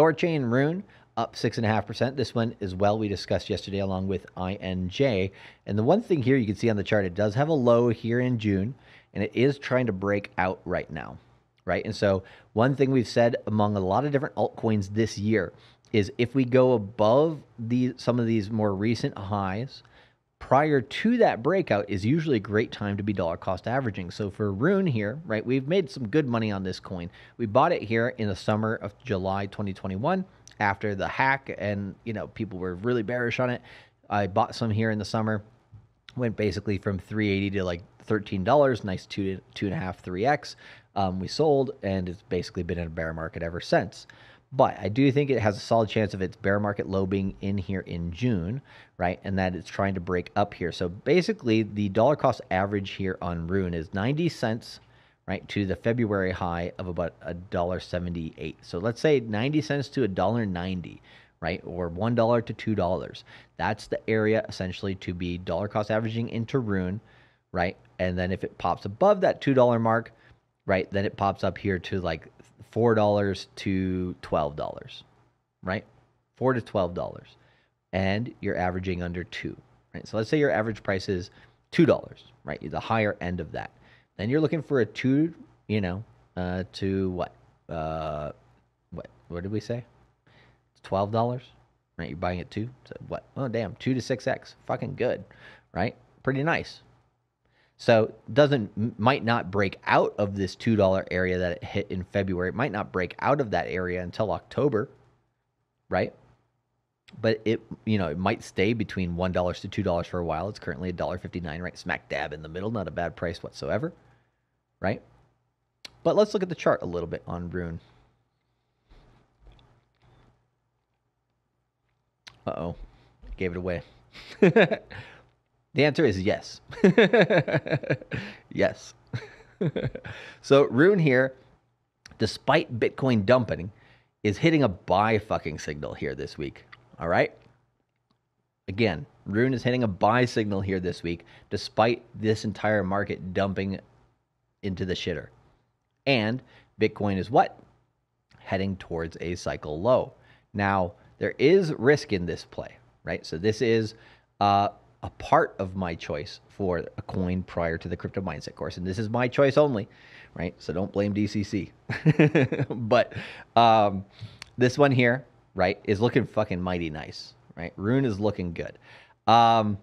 Thorchain Rune up 6.5%. This one as well we discussed yesterday along with INJ. And the one thing here you can see on the chart, it does have a low here in June, and it is trying to break out right now, right? And so one thing we've said among a lot of different altcoins this year is if we go above the some of these more recent highs, prior to that breakout is usually a great time to be dollar cost averaging. So for Rune here, right, we've made some good money on this coin. We bought it here in the summer of July 2021 after the hack and, you know, people were really bearish on it. I bought some here in the summer, went basically from 380 to like $13, nice two to two and a half, three X. Um, we sold and it's basically been in a bear market ever since. But I do think it has a solid chance of its bear market low being in here in June, right? And that it's trying to break up here. So basically, the dollar cost average here on Rune is 90 cents, right, to the February high of about a dollar 78. So let's say 90 cents to a dollar 90, right, or one dollar to two dollars. That's the area essentially to be dollar cost averaging into Rune, right? And then if it pops above that two dollar mark, right, then it pops up here to like four dollars to twelve dollars, right? Four to twelve dollars, and you're averaging under two, right? So let's say your average price is two dollars, right? The higher end of that. Then you're looking for a two, you know, uh, to what? Uh, what? What did we say? It's twelve dollars, right? You're buying it two. So what? Oh damn, two to six x, fucking good, right? Pretty nice, so doesn't might not break out of this two dollar area that it hit in February. It might not break out of that area until October, right? But it you know it might stay between one dollars to two dollars for a while. It's currently a dollar fifty nine, right? Smack dab in the middle, not a bad price whatsoever, right? But let's look at the chart a little bit on Rune. Uh oh, gave it away. The answer is yes. yes. so Rune here, despite Bitcoin dumping, is hitting a buy fucking signal here this week. All right. Again, Rune is hitting a buy signal here this week, despite this entire market dumping into the shitter. And Bitcoin is what? Heading towards a cycle low. Now, there is risk in this play, right? So this is uh, a part of my choice for a coin prior to the crypto mindset course and this is my choice only right? So don't blame dcc but um, this one here right is looking fucking mighty nice right? Rune is looking good. Um,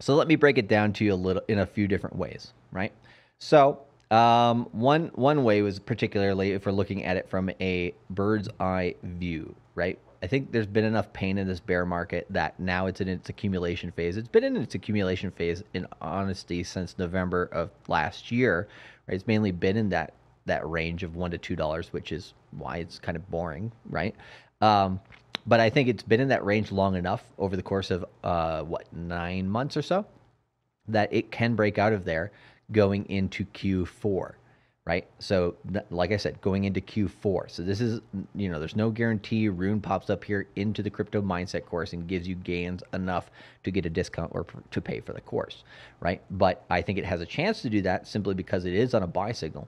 so let me break it down to you a little in a few different ways right? So um, one one way was particularly if we're looking at it from a bird's eye view right I think there's been enough pain in this bear market that now it's in its accumulation phase. It's been in its accumulation phase in honesty since November of last year. Right? It's mainly been in that that range of one to two dollars, which is why it's kind of boring, right? Um, but I think it's been in that range long enough over the course of uh, what nine months or so that it can break out of there going into Q4 right? So, like I said, going into Q4. So, this is, you know, there's no guarantee Rune pops up here into the crypto mindset course and gives you gains enough to get a discount or to pay for the course, right? But I think it has a chance to do that simply because it is on a buy signal.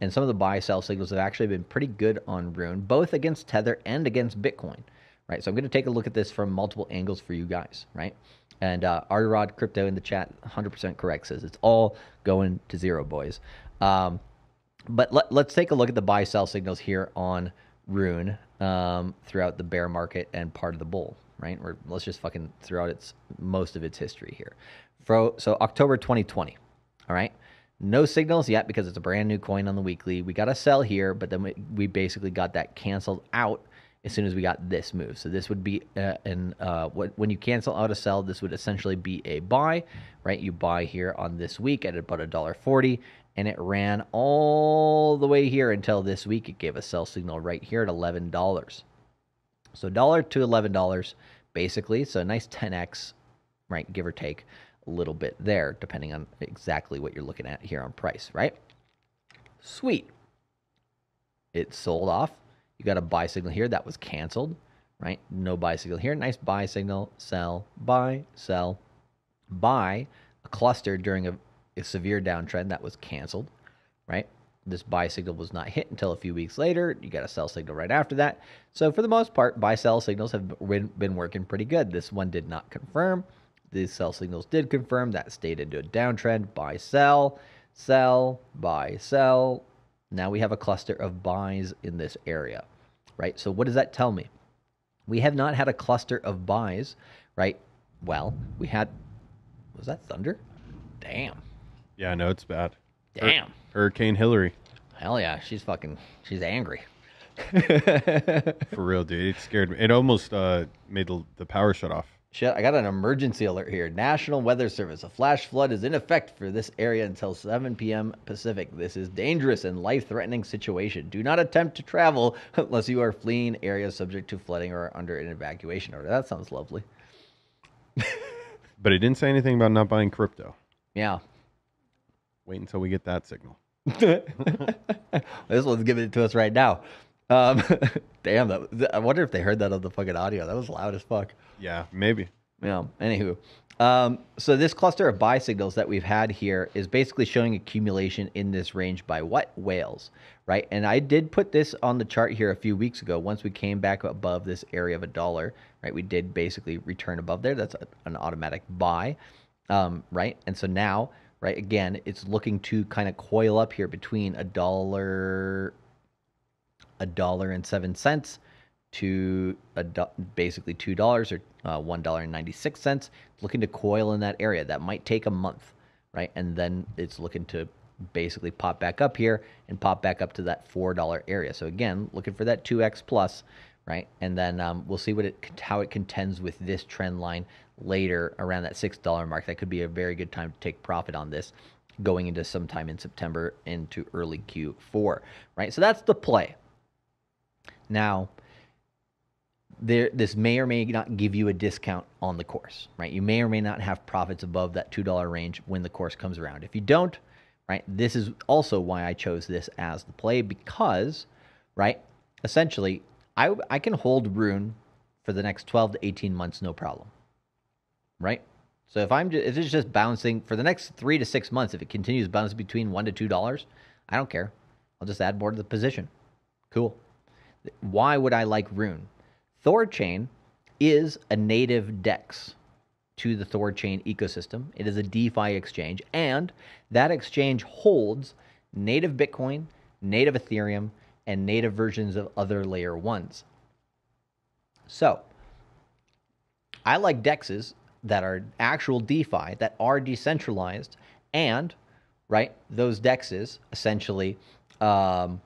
And some of the buy sell signals have actually been pretty good on Rune, both against Tether and against Bitcoin, right? So, I'm going to take a look at this from multiple angles for you guys, right? And uh, Rod Crypto in the chat, 100% correct, says it's all going to zero, boys. Um, but let, us take a look at the buy sell signals here on Rune um, throughout the bear market and part of the bull, right? Or let's just fucking throw out its most of its history here. For, so October 2020, all right. No signals yet because it's a brand new coin on the weekly. We got a sell here, but then we, we basically got that canceled out as soon as we got this move. So this would be uh, an uh, when you cancel out a sell, this would essentially be a buy, right? You buy here on this week at about a dollar forty, and it ran all the way here until this week. It gave a sell signal right here at $11. So dollar to $11 basically. So a nice 10x, right? Give or take a little bit there, depending on exactly what you're looking at here on price, right? Sweet. It sold off. You got a buy signal here that was canceled, right? No buy signal here. Nice buy signal, sell, buy, sell, buy. A cluster during a a severe downtrend that was canceled, right? this buy signal was not hit until a few weeks later. You got a sell signal right after that. So for the most part, buy sell signals have been, working pretty good. This one did not confirm. These sell signals did confirm that stayed into a downtrend. Buy sell, sell, buy sell. Now we have a cluster of buys in this area, right? So what does that tell me? We have not had a cluster of buys, right? Well, we had was that thunder? Damn. Yeah, I know it's bad. Damn. Hurricane Hilary. Hell yeah, she's fucking she's angry. For real, dude. It scared me. It almost uh, made the, the power shut off. Shit, I got an emergency alert here. National Weather Service. A flash flood is in effect for this area until 7 p.m. Pacific. This is dangerous and life-threatening situation. Do not attempt to travel unless you are fleeing areas subject to flooding or under an evacuation order. That sounds lovely. But it didn't say anything about not buying crypto. Yeah. Wait until we get that signal. this one's giving it to us right now. Um, damn, that, I wonder if they heard that on the fucking audio. That was loud as fuck. Yeah, maybe. Yeah. Anywho, um, so this cluster of buy signals that we've had here is basically showing accumulation in this range by what whales, right? And I did put this on the chart here a few weeks ago. Once we came back above this area of a dollar, right? We did basically return above there. That's a, an automatic buy, um, right? And so now, right? Again, it's looking to kind of coil up here between a dollar, a dollar and seven cents to a basically two dollars or uh, one dollar and ninety six cents. Looking to coil in that area. That might take a month, right? And then it's looking to basically pop back up here and pop back up to that four dollar area. So again, looking for that two x plus, right? And then um, we'll see what it how it contends with this trend line later around that six dollar mark. That could be a very good time to take profit on this going into sometime in September into early Q4, right? So that's the play. Now, there this may or may not give you a discount on the course, right? You may or may not have profits above that $2 range when the course comes around. If you don't, right, this is also why I chose this as the play because, right, essentially, I, I can hold Rune for the next 12 to 18 months, no problem, right? So if I'm just, if it's just bouncing for the next three to six months, if it continues bouncing between one to two dollars, I don't care. I'll just add more to the position. Cool. Why would I like Rune? ThorChain is a native DEX to the ThorChain ecosystem. It is a DeFi exchange, and that exchange holds native Bitcoin, native Ethereum, and native versions of other layer ones. So, I like DEXs that are actual DeFi, that are decentralized, and, right, those DEXs essentially, um,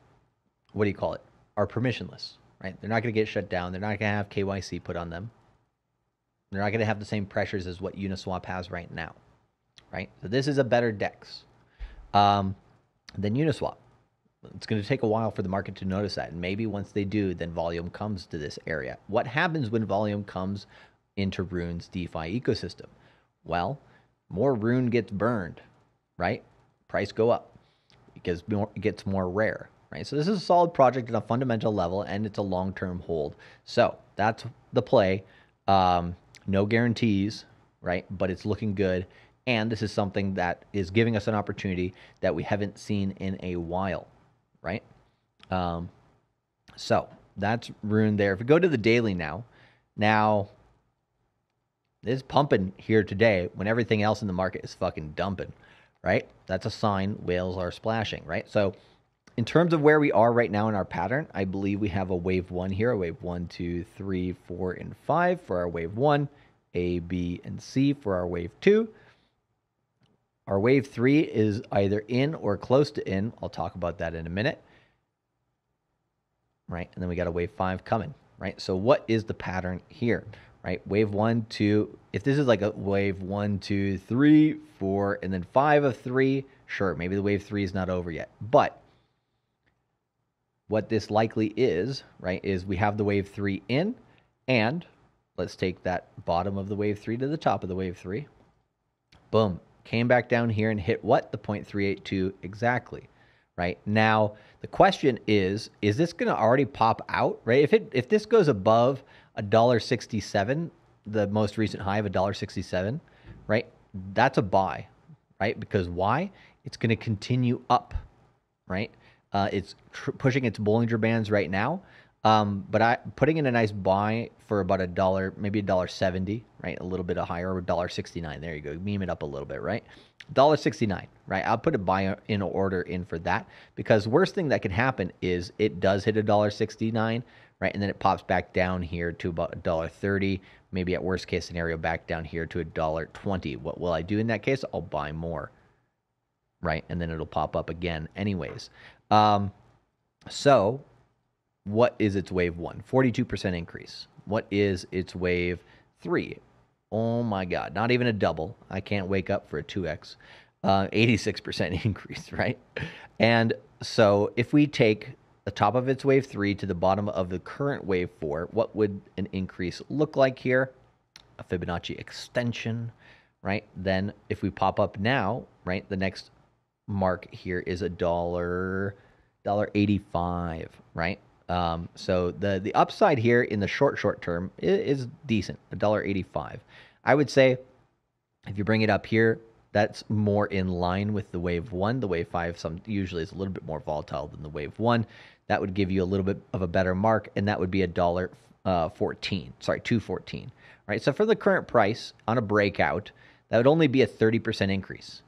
what do you call it, are permissionless right? They're not going to get shut down. They're not going to have KYC put on them. They're not going to have the same pressures as what Uniswap has right now, right? So this is a better DEX um, than Uniswap. It's going to take a while for the market to notice that. And maybe once they do, then volume comes to this area. What happens when volume comes into Rune's DeFi ecosystem? Well, more Rune gets burned, right? Price go up because it gets more rare right? So this is a solid project at a fundamental level, and it's a long-term hold. So that's the play. Um, no guarantees, right? But it's looking good, and this is something that is giving us an opportunity that we haven't seen in a while, right? Um, so that's Rune there. If we go to the daily now, now it's pumping here today when everything else in the market is fucking dumping, right? That's a sign whales are splashing, right? So in terms of where we are right now in our pattern, I believe we have a wave one here, a wave one, two, three, four, and five for our wave one, A, B, and C for our wave two. Our wave three is either in or close to in. I'll talk about that in a minute. Right, and then we got a wave five coming. Right, so what is the pattern here? Right, wave one, two. If this is like a wave one, two, three, four, and then five of three, sure, maybe the wave three is not over yet. But what this likely is, right, is we have the wave three in, and let's take that bottom of the wave three to the top of the wave three. Boom. Came back down here and hit what? The 0.382 exactly. Right. Now, the question is, is this going to already pop out? Right. If it if this goes above a dollar sixty seven, the most recent high of a dollar sixty seven, right? That's a buy, right? Because why? It's going to continue up, right? Uh, it's tr- pushing its Bollinger Bands right now. Um, but I putting in a nice buy for about a dollar, maybe a dollar seventy, right? A little bit higher, or dollar sixty nine. There you go, meme it up a little bit, right? Dollar sixty nine, right? I'll put a buy in order in for that because worst thing that can happen is it does hit a dollar sixty nine, right? And then it pops back down here to about a dollar thirty, maybe at worst case scenario back down here to a dollar twenty. What will I do in that case? I'll buy more, right? And then it'll pop up again, anyways. Um, so what is its wave one? 42% increase. What is its wave three? Oh my God, not even a double. I can't wake up for a 2x. Uh, 86% increase, right? And so if we take the top of its wave three to the bottom of the current wave four, what would an increase look like here? A Fibonacci extension, right? Then if we pop up now, right, the next mark here is a dollar, dollar 85, right? Um, so the the upside here in the short short term is, is decent, a dollar eighty five. I would say if you bring it up here, that's more in line with the wave one. The wave five some usually is a little bit more volatile than the wave one. That would give you a little bit of a better mark, and that would be a dollar uh, fourteen. Sorry, two fourteen. Right. So for the current price on a breakout, that would only be a thirty percent increase.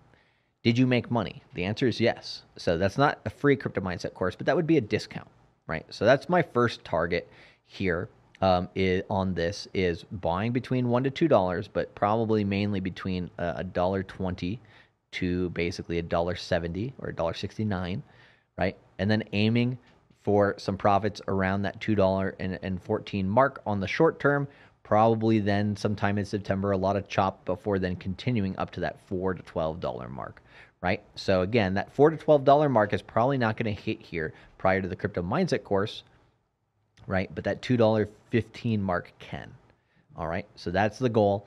Did you make money? The answer is yes. So that's not a free crypto mindset course, but that would be a discount right? So that's my first target here um, is, on this is buying between one to two dollars, but probably mainly between a dollar twenty to basically a dollar seventy or a dollar sixty nine, right? And then aiming for some profits around that two dollar and fourteen mark on the short term. Probably then sometime in September, a lot of chop before then continuing up to that four to twelve dollar mark, right? So again, that four to twelve dollar mark is probably not going to hit here prior to the crypto mindset course, right? But that two dollar fifteen mark can. All right, so that's the goal.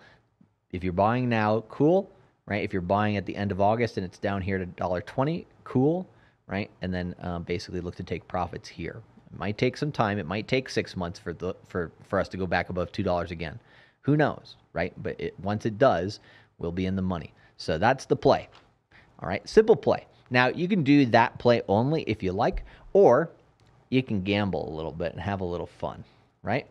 If you're buying now, cool, right? If you're buying at the end of August and it's down here to dollar twenty, cool, right? And then um, basically look to take profits here. It might take some time. It might take six months for the for for us to go back above two dollars again. Who knows, right? But it, once it does, we'll be in the money. So that's the play. All right, simple play. Now, you can do that play only if you like, or you can gamble a little bit and have a little fun, right?